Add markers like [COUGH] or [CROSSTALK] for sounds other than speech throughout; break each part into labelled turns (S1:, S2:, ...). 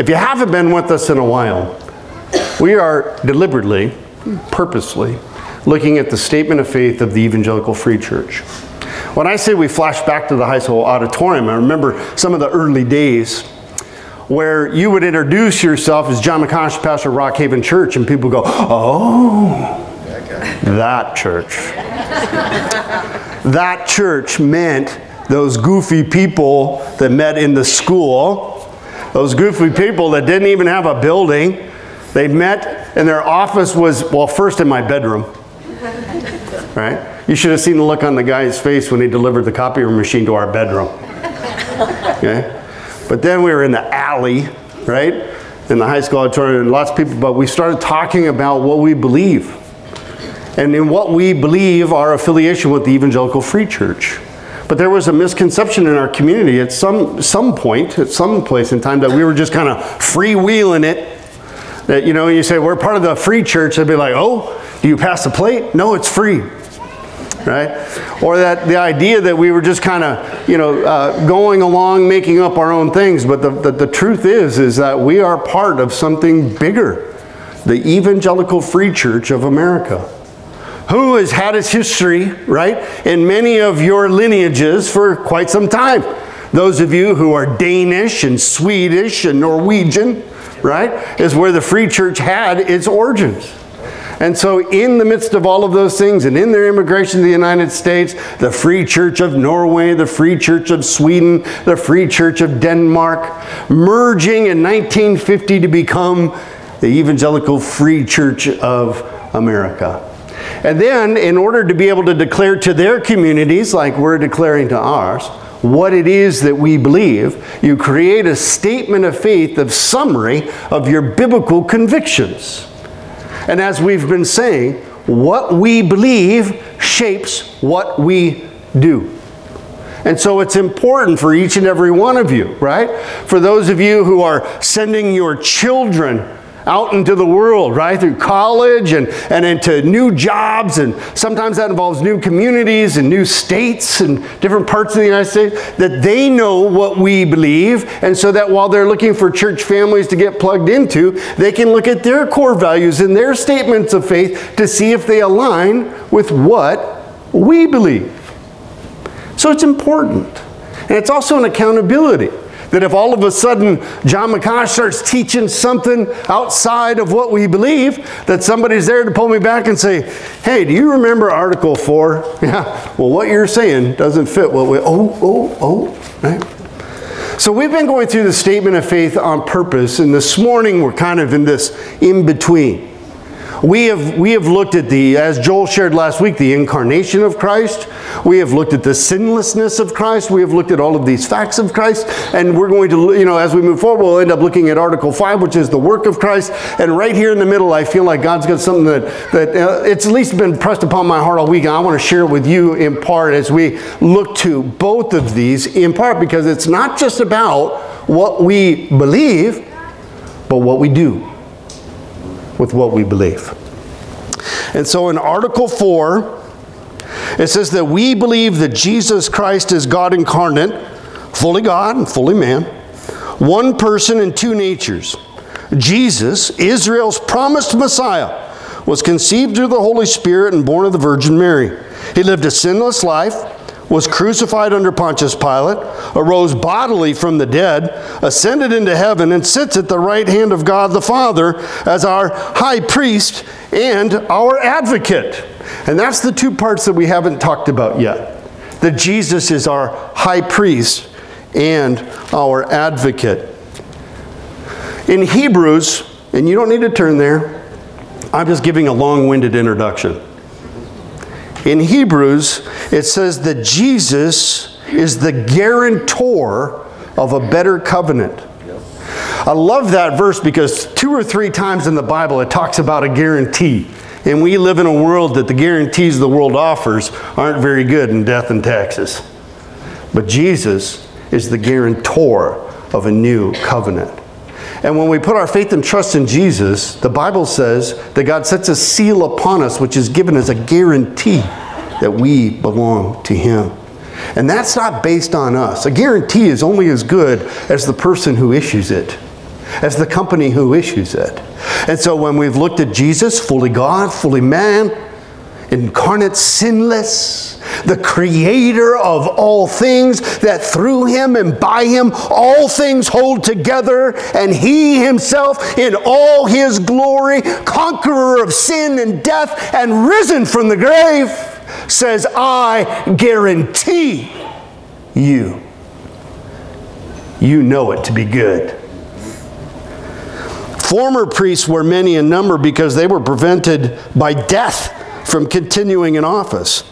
S1: If you haven't been with us in a while, we are deliberately, purposely, looking at the statement of faith of the Evangelical Free Church. When I say we flash back to the high school auditorium, I remember some of the early days where you would introduce yourself as John McCosh, pastor of Rock Haven Church, and people go, oh, that church. that church meant those goofy people that met in the school, those goofy people that didn't even have a building. They met and their office was, well, first in my bedroom. Right? You should have seen the look on the guy's face when he delivered the copier machine to our bedroom. Okay? But then we were in the alley, right? In the high school auditorium, and lots of people, but we started talking about what we believe. And in what we believe, our affiliation with the Evangelical Free Church. But there was a misconception in our community at some, some point, at some place in time, that we were just kind of freewheeling it. That, you know, you say, we're part of the free church, they'd be like, oh, do you pass the plate? No, it's free right? Or that the idea that we were just kind of, you know, uh, going along making up our own things. But the, the, the truth is, is that we are part of something bigger, the Evangelical Free Church of America. Who has had its history, right, in many of your lineages for quite some time. Those of you who are Danish and Swedish and Norwegian, right, is where the Free Church had its origins. And so, in the midst of all of those things, and in their immigration to the United States, the Free Church of Norway, the Free Church of Sweden, the Free Church of Denmark, merging in 1950 to become the Evangelical Free Church of America. And then, in order to be able to declare to their communities, like we're declaring to ours, what it is that we believe, you create a statement of faith of summary of your biblical convictions. And as we've been saying, what we believe shapes what we do. And so it's important for each and every one of you, right? For those of you who are sending your children out into the world, right? Through college and, and into new jobs. And sometimes that involves new communities and new states and different parts of the United States, that they know what we believe. And so that while they're looking for church families to get plugged into, they can look at their core values and their statements of faith to see if they align with what we believe. So it's important. And it's also an accountability. That if all of a sudden John McCosh starts teaching something outside of what we believe, that somebody's there to pull me back and say, hey, do you remember Article 4? [LAUGHS] Yeah, well, what you're saying doesn't fit what we, oh, oh, oh, right? So we've been going through the statement of faith on purpose, and this morning we're kind of in this in between. We have, we have looked at the, as Joel shared last week, the incarnation of Christ. We have looked at the sinlessness of Christ. We have looked at all of these facts of Christ. And we're going to, you know, as we move forward, we'll end up looking at Article 5, which is the work of Christ. And right here in the middle, I feel like God's got something that, that uh, it's at least been pressed upon my heart all week. And I want to share with you in part as we look to both of these in part because it's not just about what we believe, but what we do with what we believe. And so in Article 4, it says that we believe that Jesus Christ is God incarnate, fully God and fully man, one person and two natures. Jesus, Israel's promised Messiah, was conceived through the Holy Spirit and born of the Virgin Mary. He lived a sinless life was crucified under Pontius Pilate, arose bodily from the dead, ascended into heaven, and sits at the right hand of God the Father as our high priest and our advocate. And that's the two parts that we haven't talked about yet. That Jesus is our high priest and our advocate. In Hebrews, and you don't need to turn there, I'm just giving a long winded introduction. In Hebrews, it says that Jesus is the guarantor of a better covenant. I love that verse because two or three times in the Bible it talks about a guarantee. And we live in a world that the guarantees the world offers aren't very good in death and taxes. But Jesus is the guarantor of a new covenant. And when we put our faith and trust in Jesus, the Bible says that God sets a seal upon us, which is given as a guarantee that we belong to Him. And that's not based on us. A guarantee is only as good as the person who issues it. as the company who issues it. And so when we've looked at Jesus, fully God, fully man, incarnate, sinless, the creator of all things, that through him and by him all things hold together, and he himself in all his glory, conqueror of sin and death, and risen from the grave, says, I guarantee you, you know it to be good. Former priests were many in number because they were prevented by death from continuing in office.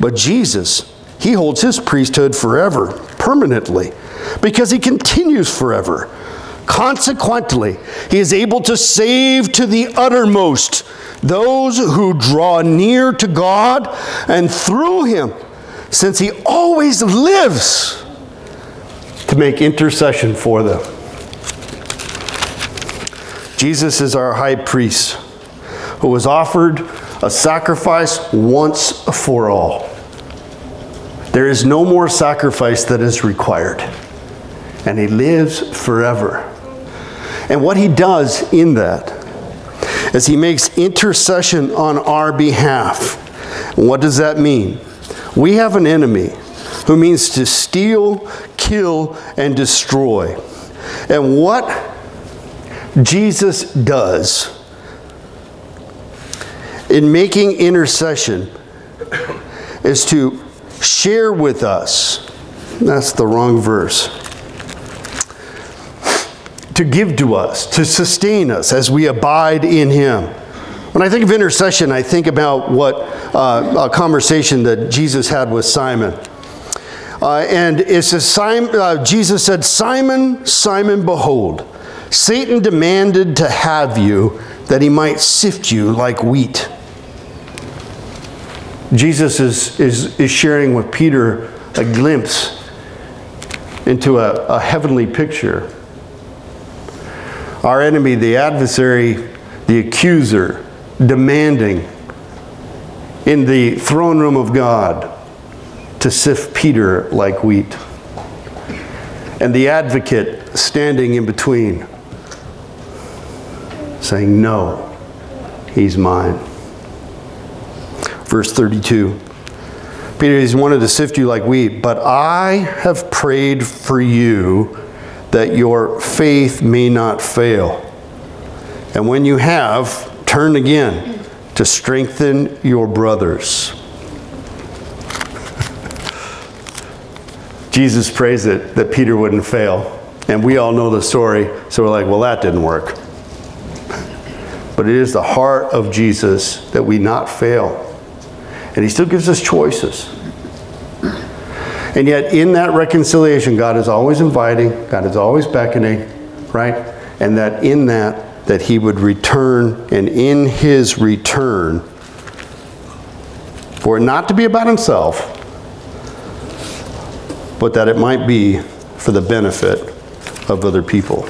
S1: But Jesus, he holds his priesthood forever, permanently, because he continues forever. Consequently, he is able to save to the uttermost those who draw near to God and through him, since he always lives to make intercession for them. Jesus is our high priest who was offered a sacrifice once for all. There is no more sacrifice that is required, and he lives forever. And what he does in that is he makes intercession on our behalf. What does that mean? We have an enemy who means to steal, kill, and destroy. And what Jesus does in making intercession is to share with us. That's the wrong verse. To give to us, to sustain us as we abide in Him. When I think of intercession, I think about what uh, a conversation that Jesus had with Simon. Uh, and it says, Simon, uh, Jesus said, Simon, Simon, behold, Satan demanded to have you that he might sift you like wheat. Jesus is, is, is sharing with Peter a glimpse into a, a heavenly picture. Our enemy, the adversary, the accuser, demanding in the throne room of God to sift Peter like wheat. And the advocate standing in between, saying, No, he's mine. Verse 32. Peter, he's wanted to sift you like wheat, but I have prayed for you that your faith may not fail. And when you have, turn again to strengthen your brothers. [LAUGHS] Jesus prays it that Peter wouldn't fail. And we all know the story, so we're like, well, that didn't work. [LAUGHS] But it is the heart of Jesus that we not fail. And he still gives us choices. And yet, in that reconciliation, God is always inviting, God is always beckoning, right? And that in that, that he would return, and in his return, for it not to be about himself, but that it might be for the benefit of other people.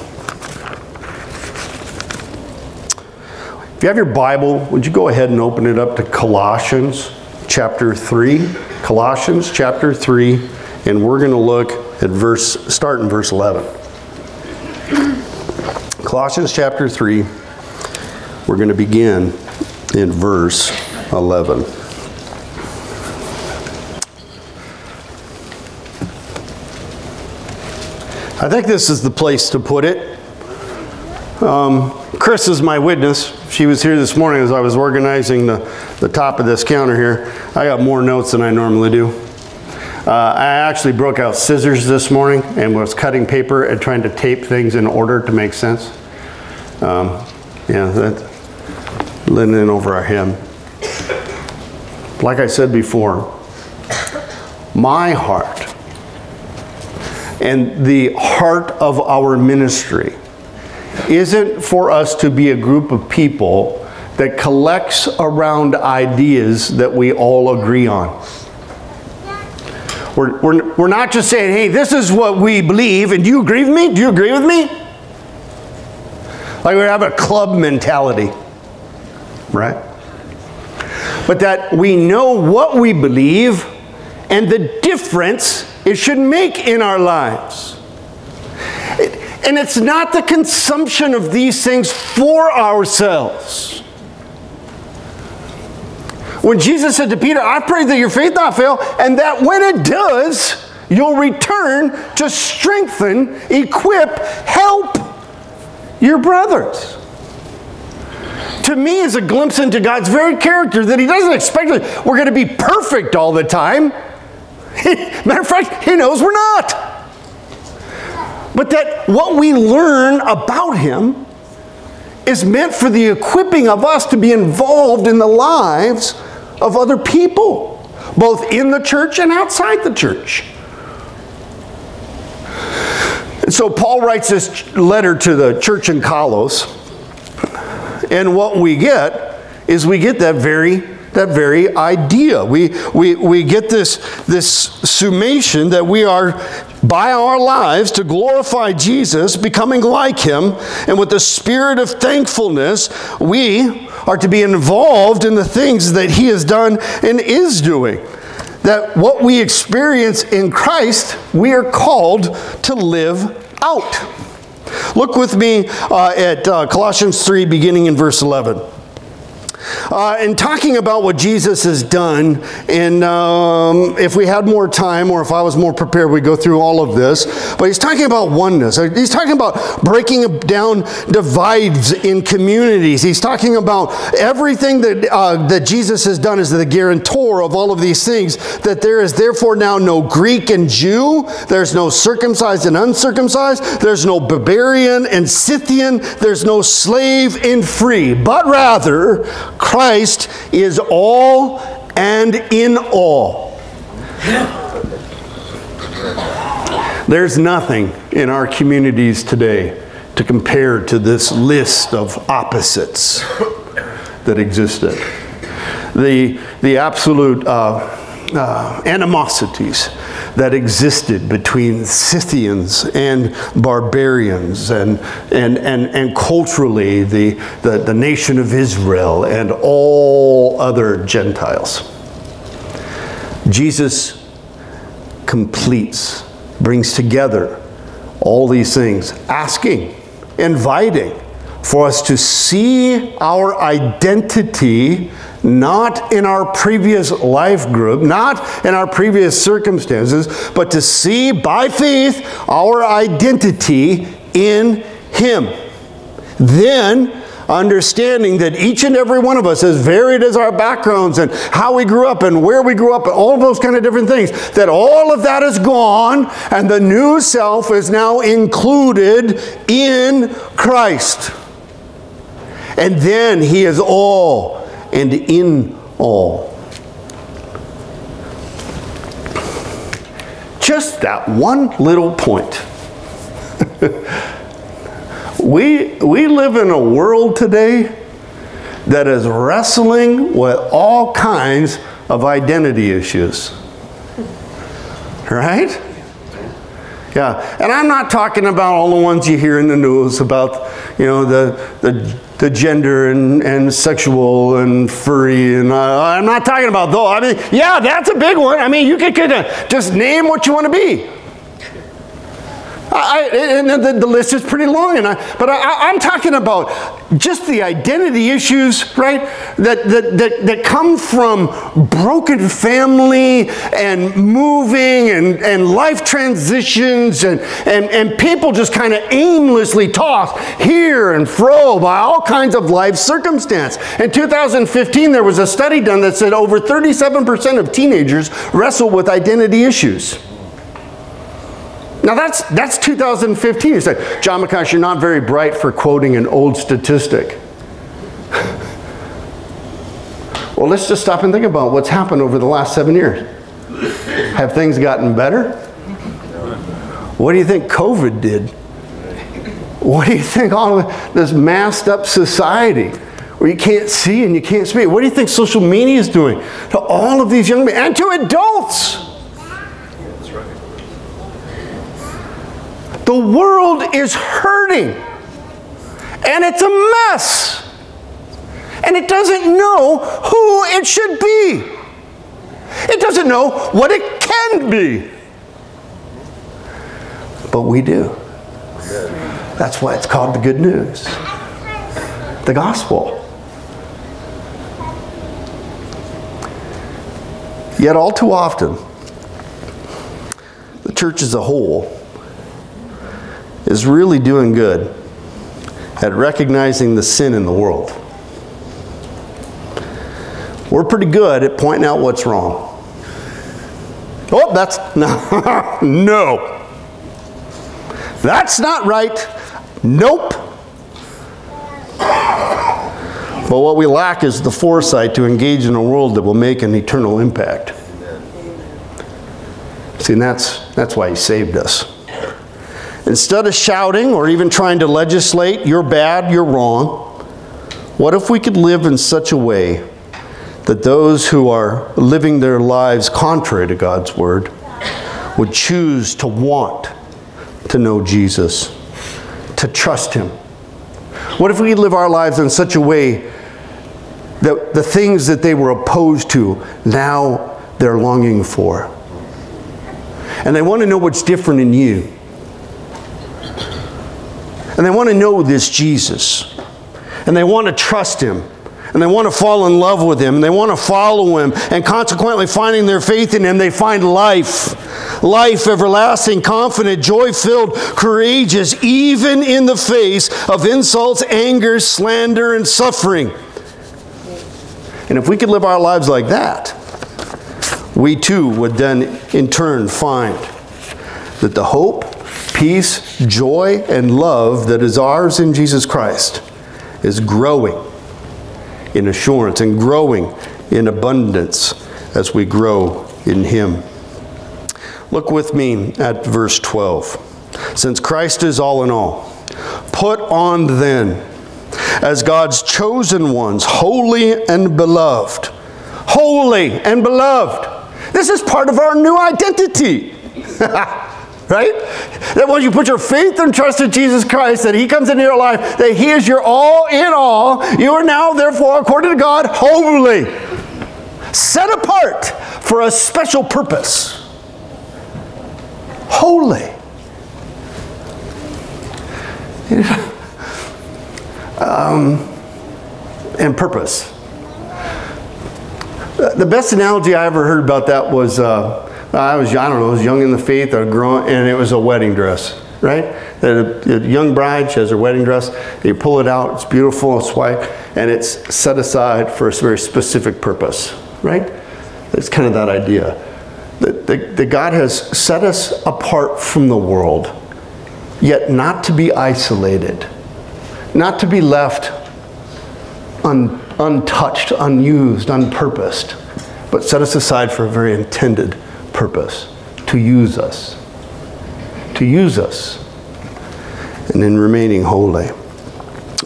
S1: If you have your Bible, would you go ahead and open it up to Colossians chapter 3? Colossians chapter 3, and we're going to look at verse, start in verse 11. Colossians chapter 3, we're going to begin in verse 11. I think this is the place to put it. Um, Chris is my witness. She was here this morning as I was organizing the, the top of this counter here. I got more notes than I normally do. Uh, I actually broke out scissors this morning and was cutting paper and trying to tape things in order to make sense. Um, yeah, that linen over our hem. Like I said before, my heart and the heart of our ministry isn't for us to be a group of people that collects around ideas that we all agree on. We're, we're, we're not just saying, hey, this is what we believe, and do you agree with me? Do you agree with me? Like we have a club mentality, right? But that we know what we believe and the difference it should make in our lives. And it's not the consumption of these things for ourselves. When Jesus said to Peter, I pray that your faith not fail, and that when it does, you'll return to strengthen, equip, help your brothers. To me, is a glimpse into God's very character that He doesn't expect we're going to be perfect all the time. [LAUGHS] Matter of fact, He knows we're not. But that what we learn about Him is meant for the equipping of us to be involved in the lives of other people, both in the church and outside the church. And so Paul writes this letter to the church in Colossus, and what we get is we get that very that very idea. We, we, we get this, this summation that we are, by our lives, to glorify Jesus, becoming like him, and with the spirit of thankfulness, we are to be involved in the things that he has done and is doing that what we experience in Christ, we are called to live out. Look with me uh, at uh, Colossians 3, beginning in verse 11. Uh, and talking about what Jesus has done, and um, if we had more time or if I was more prepared, we'd go through all of this. But he's talking about oneness. He's talking about breaking down divides in communities. He's talking about everything that, uh, that Jesus has done as the guarantor of all of these things, that there is therefore now no Greek and Jew, there's no circumcised and uncircumcised, there's no barbarian and Scythian, there's no slave and free, but rather, Christ is all and in all. There's nothing in our communities today to compare to this list of opposites that existed. The, the absolute uh, uh, animosities that existed between Scythians and barbarians and, and, and, and culturally the, the, the nation of Israel and all other Gentiles. Jesus completes, brings together all these things, asking, inviting for us to see our identity not in our previous life group, not in our previous circumstances, but to see by faith our identity in Him. Then, understanding that each and every one of us, as varied as our backgrounds and how we grew up and where we grew up, and all those kind of different things, that all of that is gone and the new self is now included in Christ. And then He is all and in all. Just that one little point. [LAUGHS] we, we live in a world today that is wrestling with all kinds of identity issues. Right? Yeah, and I'm not talking about all the ones you hear in the news about, you know, the, the the gender and, and sexual and furry and uh, I'm not talking about those. I mean, yeah, that's a big one. I mean, you could kind of just name what you want to be. I, and the, the, list is pretty long, and I, but I, am talking about just the identity issues, right, that, that, that, that come from broken family and moving and, and life transitions and, and, and people just kind of aimlessly tossed here and fro by all kinds of life circumstance. In 2015, there was a study done that said over 37% of teenagers wrestle with identity issues. Now that's, that's 2015. You say, John McCosh, you're not very bright for quoting an old statistic. [LAUGHS] well, let's just stop and think about what's happened over the last seven years. Have things gotten better? What do you think COVID did? What do you think all of this masked up society where you can't see and you can't speak? What do you think social media is doing to all of these young men and to adults? The world is hurting. And it's a mess. And it doesn't know who it should be. It doesn't know what it can be. But we do. That's why it's called the good news. The gospel. Yet, all too often, the church as a whole is really doing good at recognizing the sin in the world. We're pretty good at pointing out what's wrong. Oh, that's no. [LAUGHS] no. That's not right. Nope. But what we lack is the foresight to engage in a world that will make an eternal impact. See, and that's, that's why he saved us. Instead of shouting or even trying to legislate, you're bad, you're wrong, what if we could live in such a way that those who are living their lives contrary to God's word would choose to want to know Jesus, to trust Him? What if we live our lives in such a way that the things that they were opposed to, now they're longing for? And they want to know what's different in you. And they want to know this Jesus. And they want to trust Him and they want to fall in love with Him, and they want to follow Him, and consequently, finding their faith in Him, they find life. Life everlasting, confident, joy filled, courageous, even in the face of insults, anger, slander, and suffering. And if we could live our lives like that, we too would then in turn find that the hope, peace, joy, and love that is ours in Jesus Christ is growing in assurance and growing in abundance as we grow in Him. Look with me at verse 12. Since Christ is all in all, put on then, as God's chosen ones, holy and beloved. Holy and beloved. This is part of our new identity. [LAUGHS] right? That when you put your faith and trust in Jesus Christ, that He comes into your life, that He is your all in all, you are now, therefore, according to God, holy, set apart for a special purpose. Holy. [LAUGHS] um, and purpose. The best analogy I ever heard about that was. Uh, Uh, I was, I don't know, I was young in the faith, or growing, and it was a wedding dress, right? A young bride, she has her wedding dress, you pull it out, it's beautiful, it's white, and it's set aside for a very specific purpose, right? It's kind of that idea. That, that, that God has set us apart from the world, yet not to be isolated, not to be left un, untouched, unused, unpurposed, but set us aside for a very intended purpose to use us. To use us. And in remaining holy.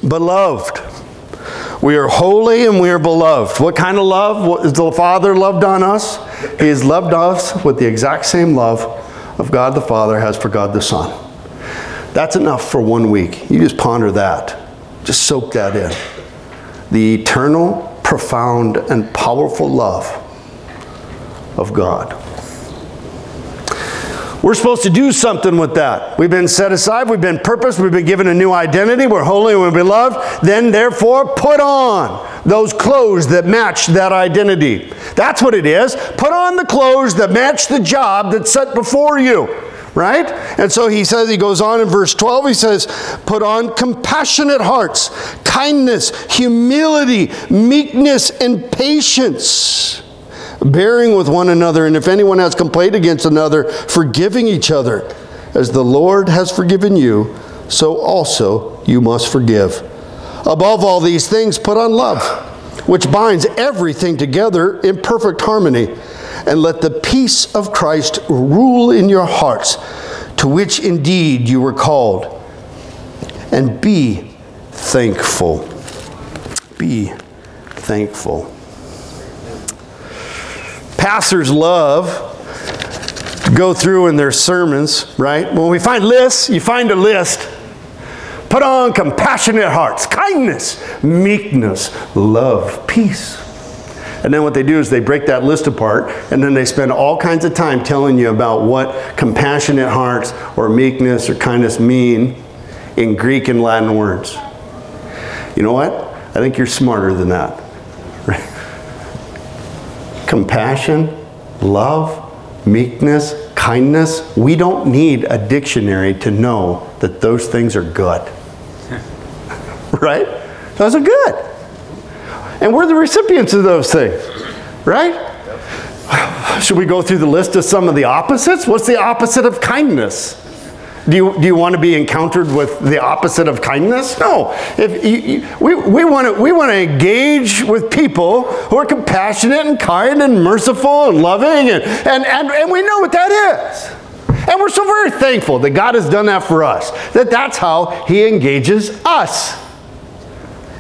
S1: Beloved. We are holy and we are beloved. What kind of love? What is the Father loved on us? He has loved us with the exact same love of God the Father has for God the Son. That's enough for one week. You just ponder that. Just soak that in. The eternal, profound, and powerful love of God. We're supposed to do something with that. We've been set aside, we've been purposed, we've been given a new identity, we're holy and we're beloved. Then, therefore, put on those clothes that match that identity. That's what it is. Put on the clothes that match the job that's set before you. Right? And so he says, he goes on in verse 12, he says, put on compassionate hearts, kindness, humility, meekness, and patience bearing with one another, and if anyone has complained against another, forgiving each other. As the Lord has forgiven you, so also you must forgive. Above all these things, put on love, which binds everything together in perfect harmony. And let the peace of Christ rule in your hearts, to which indeed you were called. And be thankful. Be thankful pastors love to go through in their sermons, right? When we find lists, you find a list. Put on compassionate hearts, kindness, meekness, love, peace. And then what they do is they break that list apart and then they spend all kinds of time telling you about what compassionate hearts or meekness or kindness mean in Greek and Latin words. You know what? I think you're smarter than that. [LAUGHS] Compassion, love, meekness, kindness. We don't need a dictionary to know that those things are good. [LAUGHS] right? Those are good. And we're the recipients of those things. Right? Should we go through the list of some of the opposites? What's the opposite of kindness? Do you, do you want to be encountered with the opposite of kindness? No. If you, we, we, want to, we want to engage with people who are compassionate and kind and merciful and loving, and, and, and, and we know what that is. And we're so very thankful that God has done that for us, that that's how He engages us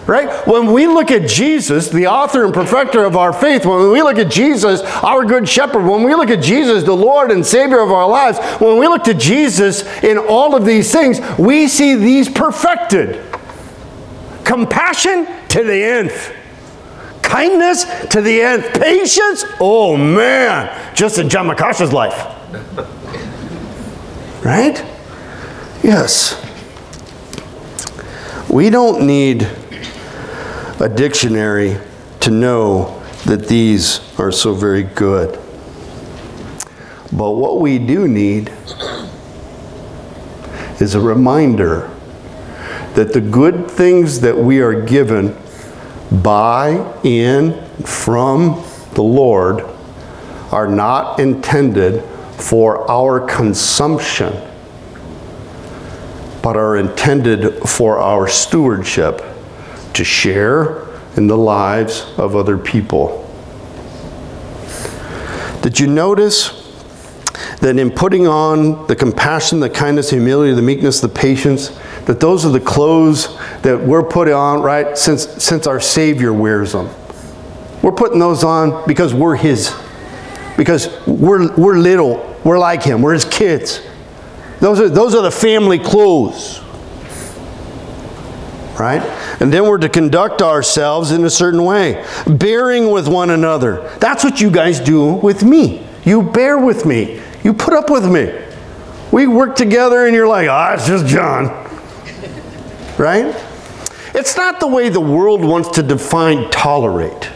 S1: right? When we look at Jesus, the author and perfecter of our faith, when we look at Jesus, our good shepherd, when we look at Jesus, the Lord and Savior of our lives, when we look to Jesus in all of these things, we see these perfected. Compassion to the nth. Kindness to the nth. Patience, oh man, just in John McCosh's life. [LAUGHS] Right? Yes. We don't need a dictionary to know that these are so very good. But what we do need is a reminder that the good things that we are given by, in, from the Lord are not intended for our consumption, but are intended for our stewardship to share in the lives of other people. Did you notice that in putting on the compassion, the kindness, the humility, the meekness, the patience, that those are the clothes that we're putting on, right, since, since our Savior wears them. We're putting those on because we're His. Because we're, we're little. We're like Him. We're His kids. Those are, those are the family clothes right? And then we're to conduct ourselves in a certain way, bearing with one another. That's what you guys do with me. You bear with me. You put up with me. We work together and you're like, ah, oh, it's just John. [LAUGHS] right? It's not the way the world wants to define tolerate.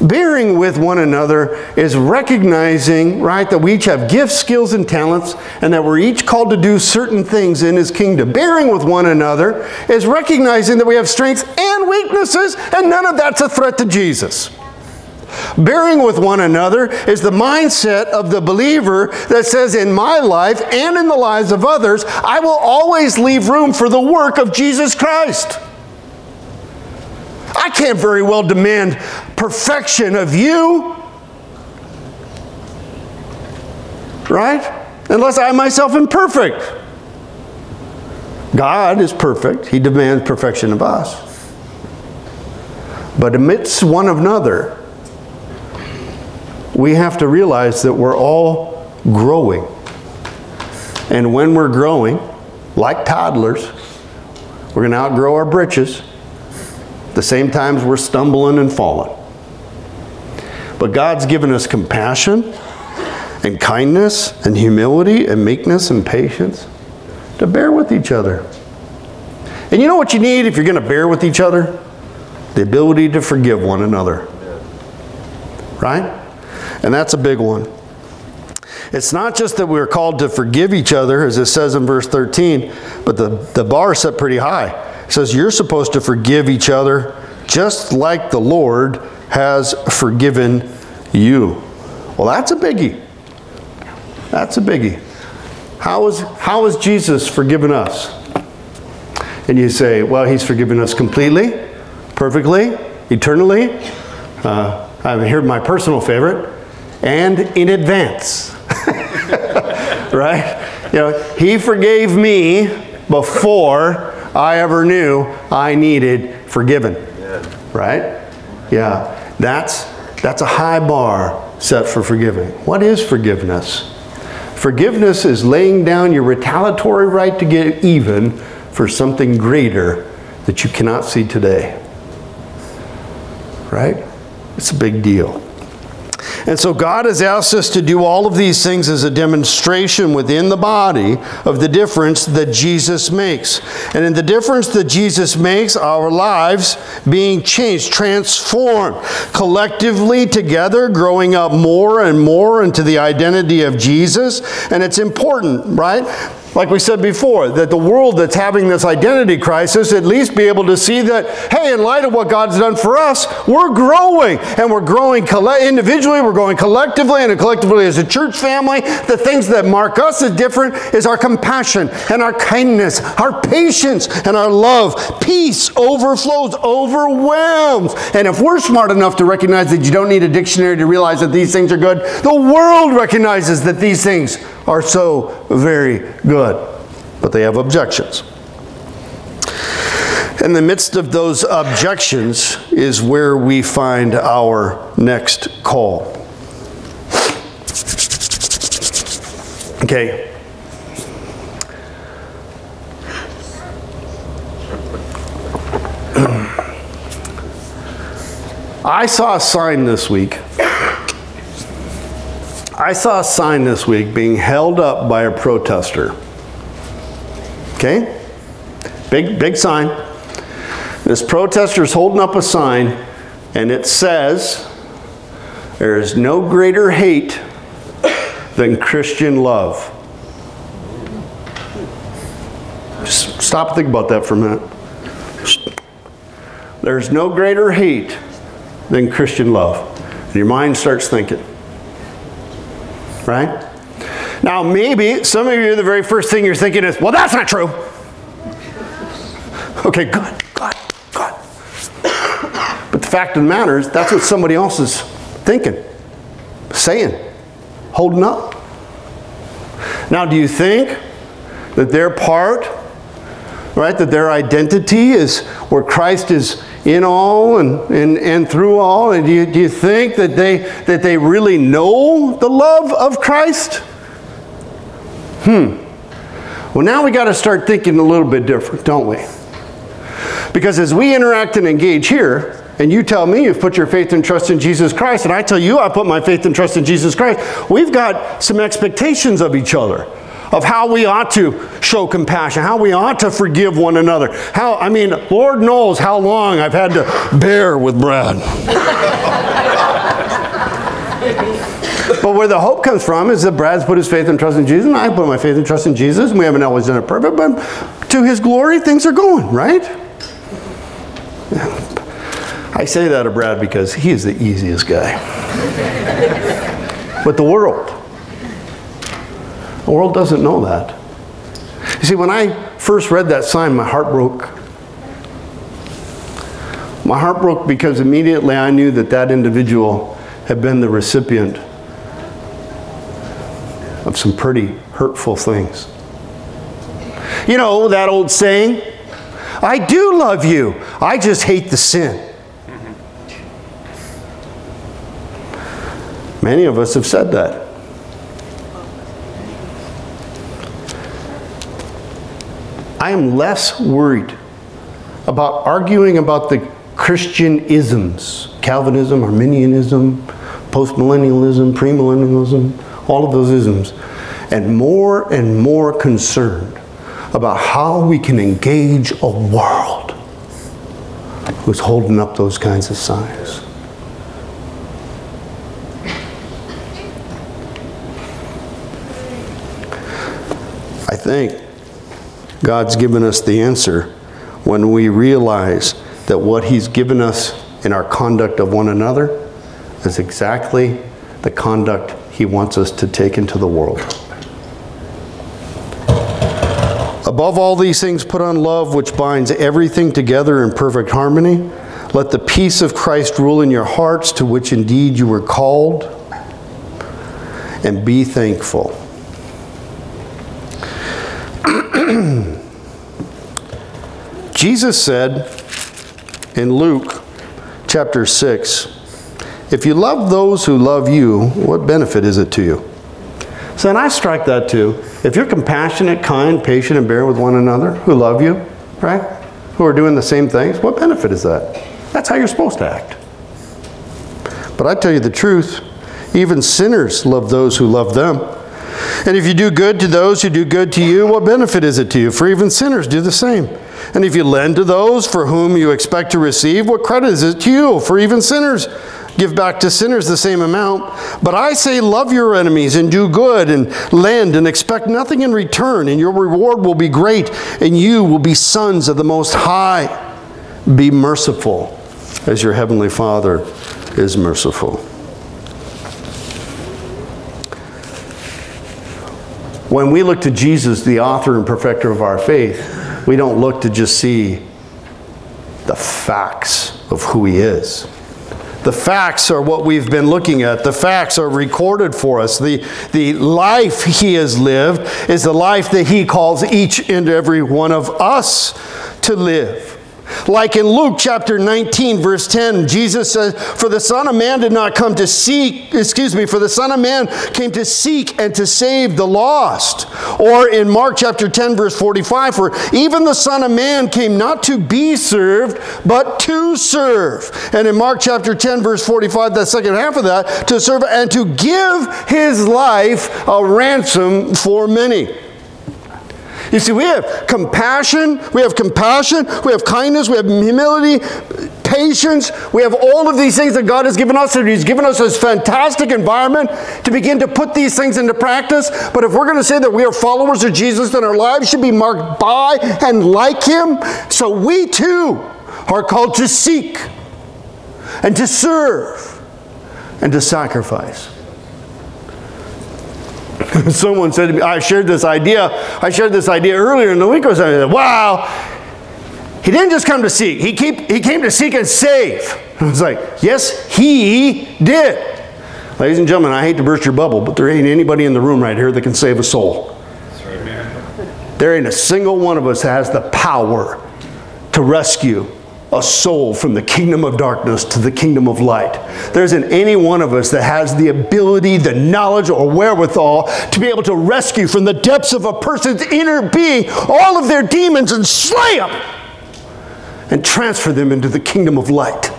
S1: Bearing with one another is recognizing, right, that we each have gifts, skills, and talents, and that we're each called to do certain things in His kingdom. Bearing with one another is recognizing that we have strengths and weaknesses, and none of that's a threat to Jesus. Bearing with one another is the mindset of the believer that says, In my life and in the lives of others, I will always leave room for the work of Jesus Christ. I can't very well demand perfection of you. Right? Unless I myself am perfect. God is perfect. He demands perfection of us. But amidst one another, we have to realize that we're all growing. And when we're growing, like toddlers, we're going to outgrow our britches the same times we're stumbling and falling. But God's given us compassion and kindness and humility and meekness and patience to bear with each other. And you know what you need if you're going to bear with each other? The ability to forgive one another. Right? And that's a big one. It's not just that we're called to forgive each other, as it says in verse 13, but the, the bar is set pretty high. Says you're supposed to forgive each other just like the Lord has forgiven you. Well, that's a biggie. That's a biggie. How is, how is Jesus forgiven us? And you say, well, he's forgiven us completely, perfectly, eternally. Uh, I hear my personal favorite, and in advance. [LAUGHS] right? You know, he forgave me before I ever knew I needed forgiven. Yeah. Right? Yeah. That's that's a high bar set for forgiving. What is forgiveness? Forgiveness is laying down your retaliatory right to get even for something greater that you cannot see today. Right? It's a big deal. And so God has asked us to do all of these things as a demonstration within the body of the difference that Jesus makes. And in the difference that Jesus makes, our lives being changed, transformed, collectively together, growing up more and more into the identity of Jesus. And it's important, right? Like we said before, that the world that's having this identity crisis at least be able to see that, hey, in light of what God's done for us, we're growing. And we're growing individually, we're growing collectively, and collectively as a church family. The things that mark us as different is our compassion and our kindness, our patience and our love. Peace overflows, overwhelms. And if we're smart enough to recognize that you don't need a dictionary to realize that these things are good, the world recognizes that these things are so very good, but they have objections. In the midst of those objections is where we find our next call. Okay. [CLEARS THROAT] I saw a sign this week I saw a sign this week being held up by a protester. Okay? Big, big sign. This protester is holding up a sign and it says, There is no greater hate than Christian love. Just stop and think about that for a minute. There's no greater hate than Christian love. And your mind starts thinking right? Now, maybe some of you, the very first thing you're thinking is, well, that's not true. Okay, good, good, good. But the fact of the matter is, that's what somebody else is thinking, saying, holding up. Now, do you think that their part, right, that their identity is where Christ is in all and, and, and through all? And do you, do you think that they, that they really know the love of Christ? Hmm. Well, now we got to start thinking a little bit different, don't we? Because as we interact and engage here, and you tell me you've put your faith and trust in Jesus Christ, and I tell you I put my faith and trust in Jesus Christ, we've got some expectations of each other of how we ought to show compassion, how we ought to forgive one another. How, I mean, Lord knows how long I've had to bear with Brad. [LAUGHS] but where the hope comes from is that Brad's put his faith and trust in Jesus, and I put my faith and trust in Jesus, and we haven't always done it perfect, but to his glory, things are going, right? I say that of Brad because he is the easiest guy. [LAUGHS] but the world, the world doesn't know that. You see, when I first read that sign, my heart broke. My heart broke because immediately I knew that that individual had been the recipient of some pretty hurtful things. You know that old saying, I do love you, I just hate the sin. Many of us have said that. I am less worried about arguing about the Christian isms, Calvinism, Arminianism, postmillennialism, premillennialism, all of those isms, and more and more concerned about how we can engage a world who's holding up those kinds of signs. I think God's given us the answer when we realize that what He's given us in our conduct of one another is exactly the conduct He wants us to take into the world. Above all these things, put on love, which binds everything together in perfect harmony. Let the peace of Christ rule in your hearts, to which indeed you were called, and be thankful. Jesus said in Luke chapter 6, if you love those who love you, what benefit is it to you? So, and I strike that too. If you're compassionate, kind, patient, and bear with one another who love you, right? Who are doing the same things, what benefit is that? That's how you're supposed to act. But I tell you the truth, Even sinners love those who love them. And if you do good to those who do good to you, what benefit is it to you? For even sinners do the same. And if you lend to those for whom you expect to receive, what credit is it to you? For even sinners give back to sinners the same amount. But I say, love your enemies and do good and lend and expect nothing in return, and your reward will be great, and you will be sons of the Most High. Be merciful as your heavenly Father is merciful. When we look to Jesus, the author and perfecter of our faith, we don't look to just see the facts of who he is. The facts are what we've been looking at. The facts are recorded for us. The, the life he has lived is the life that he calls each and every one of us to live. Like in Luke chapter 19, verse 10, Jesus says, For the Son of Man did not come to seek, excuse me, for the Son of Man came to seek and to save the lost. Or in Mark chapter 10, verse 45, For even the Son of Man came not to be served, but to serve. And in Mark chapter 10, verse 45, the second half of that, to serve and to give his life a ransom for many. You see, we have compassion, we have compassion, we have kindness, we have humility, patience. We have all of these things that God has given us, and He's given us this fantastic environment to begin to put these things into practice. But if we're going to say that we are followers of Jesus, then our lives should be marked by and like Him. So we too are called to seek and to serve and to sacrifice. [LAUGHS] Someone said to me, I shared this idea. I shared this idea earlier in the week. I said, wow, he didn't just come to seek. He, keep, he came to seek and save. [LAUGHS] I was like, yes, he did. Ladies and gentlemen, I hate to burst your bubble, but there ain't anybody in the room right here that can save a soul. Right, There ain't a single one of us that has the power to rescue a soul from the kingdom of darkness to the kingdom of light. There isn't any one of us that has the ability, the knowledge, or wherewithal to be able to rescue from the depths of a person's inner being all of their demons and slay them and transfer them into the kingdom of light.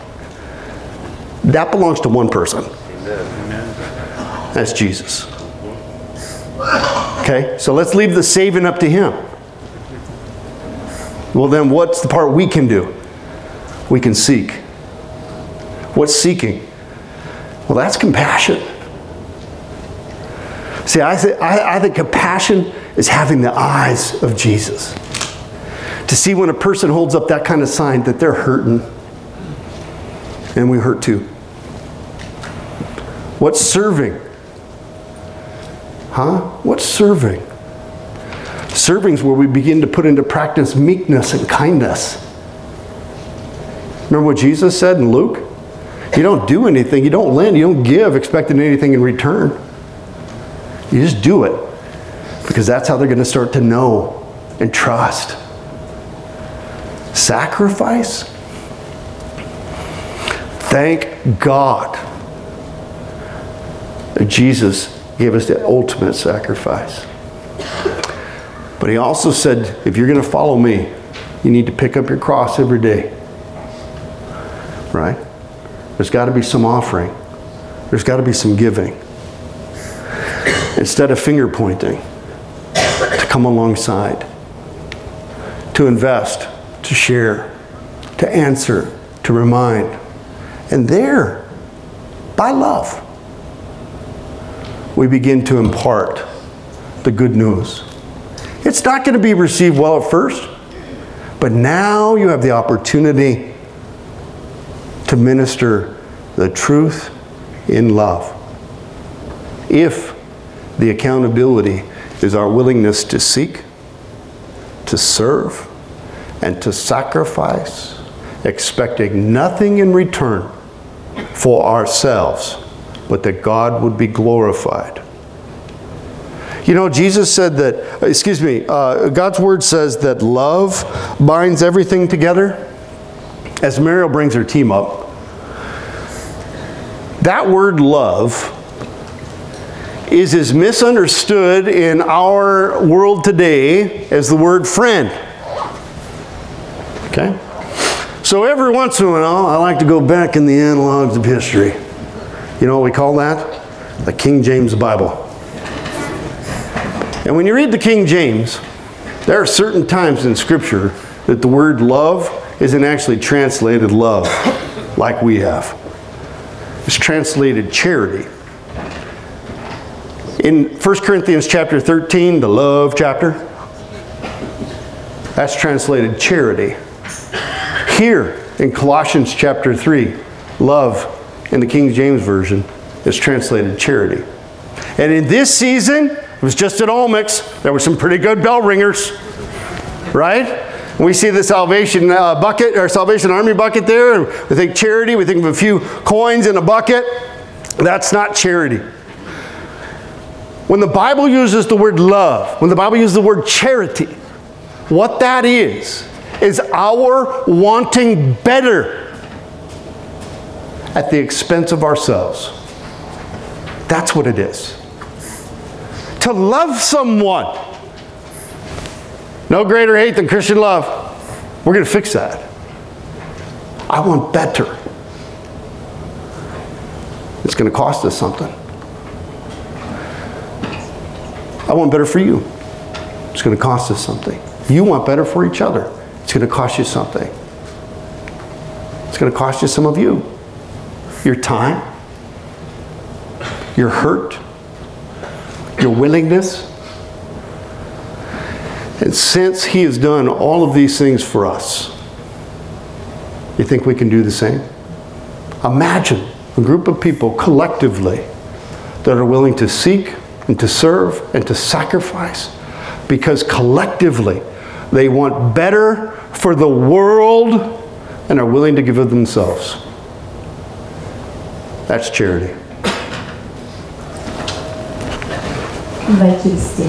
S1: That belongs to one person. Amen. That's Jesus. Okay, so let's leave the saving up to Him. Well, then, what's the part we can do? We can seek. What's seeking? Well, that's compassion. See, I, th- I, I think compassion is having the eyes of Jesus. To see when a person holds up that kind of sign that they're hurting, and we hurt too. What's serving? Huh? What's serving? Serving's where we begin to put into practice meekness and kindness. Remember what Jesus said in Luke? You don't do anything, you don't lend, you don't give expecting anything in return. You just do it because that's how they're going to start to know and trust. Sacrifice? Thank God that Jesus gave us the ultimate sacrifice. But he also said, if you're going to follow me, you need to pick up your cross every day right? There's got to be some offering. There's got to be some giving. Instead of finger pointing, to come alongside, to invest, to share, to answer, to remind. And there, by love, we begin to impart the good news. It's not going to be received well at first, but now you have the opportunity to minister the truth in love. If the accountability is our willingness to seek, to serve, and to sacrifice, expecting nothing in return for ourselves, but that God would be glorified. You know, Jesus said that, excuse me, uh, God's word says that love binds everything together. As Mariel brings her team up, that word love is as misunderstood in our world today as the word friend. Okay? So every once in a while, I like to go back in the analogs of history. You know what we call that? the King James Bible. And when you read the King James, there are certain times in Scripture that the word love isn't actually translated love like we have. It's translated charity. In 1 Corinthians chapter 13, the love chapter, that's translated charity. Here in Colossians chapter 3, love in the King James Version is translated charity. And in this season, it was just at Olmix, there were some pretty good bell ringers, right? We see the Salvation uh, bucket, or Salvation Army bucket there. We think charity, we think of a few coins in a bucket. That's not charity. When the Bible uses the word love, when the Bible uses the word charity, what that is, is our wanting better at the expense of ourselves. That's what it is. To love someone no greater hate than Christian love. We're going to fix that. I want better. It's going to cost us something. I want better for you. It's going to cost us something. You want better for each other. It's going to cost you something. It's going to cost you some of you. Your time, your hurt, your willingness, and since He has done all of these things for us, you think we can do the same? Imagine a group of people collectively that are willing to seek and to serve and to sacrifice because collectively they want better for the world and are willing to give of themselves. That's charity.